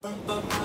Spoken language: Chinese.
Bum, bum.